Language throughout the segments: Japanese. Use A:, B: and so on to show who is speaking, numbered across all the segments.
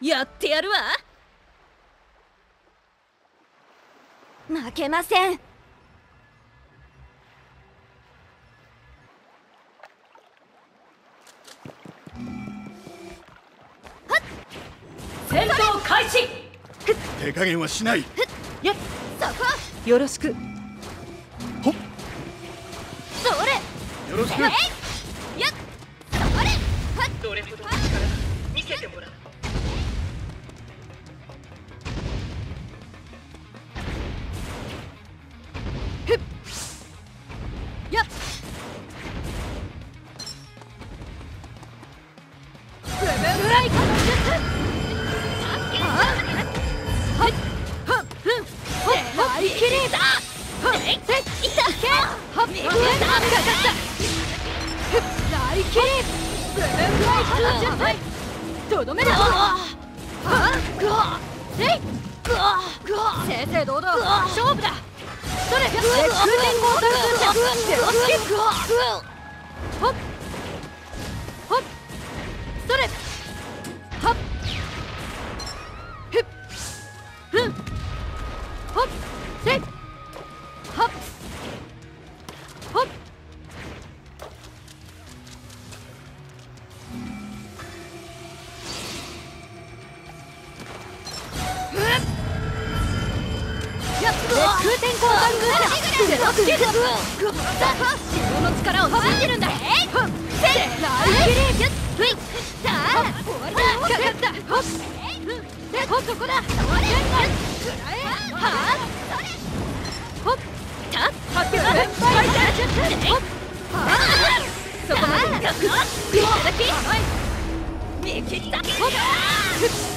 A: やってやるわ。負けません。
B: 戦闘開始。
C: 手加減はしない。
B: やっ
A: そこ。
B: よろしく。
C: ほっ。
A: それ。
C: よろしく。
A: えい。やっ。それ。はっ。
B: どれほどの力
A: ほっ空天光三分者ゼロスキックさあ自分の力を信じるんだえいせライキリギュッふいさあ終わりだかかったほっでほっそこだそれくらえはあほった発表だファイターほっはあそこまでガクッいただき見切ったほっふっ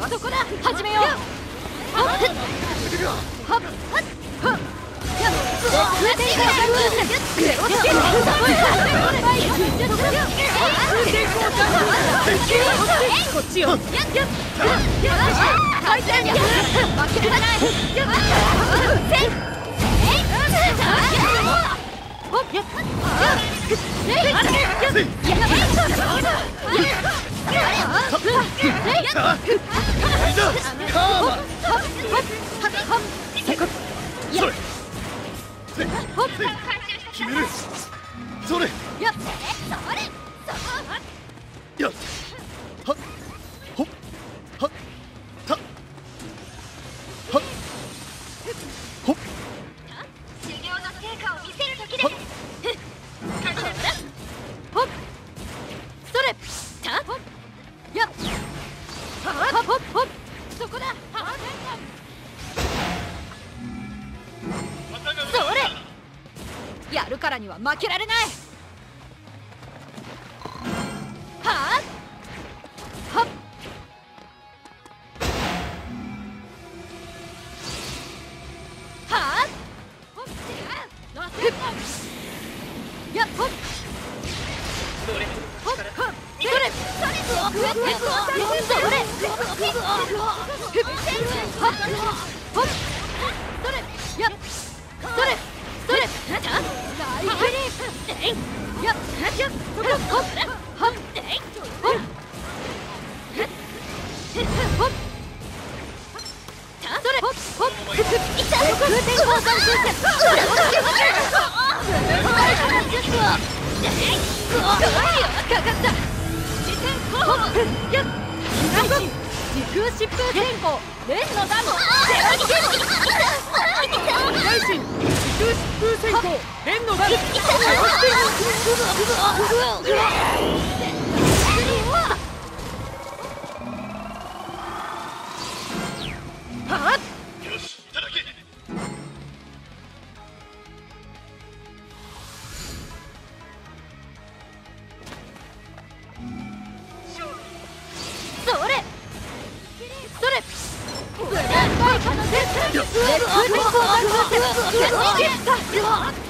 A: よそこだ始めようほっ。ほっ。ほっ。ほっ。やっ。空天光三分者ゼロスキッ
B: こっ。ちよ
A: 回転や負けないせい
C: カーマ
A: やるからには負けられない。はあはっ？はあほっふっやっほっ。
B: どれ
A: ほっ。ほっ。それそれそれそれそれはっ。ほっ。そ時空疾風天候連のダム
B: それそれの絶対に絶対に絶
A: 対に絶対に絶対に絶対に絶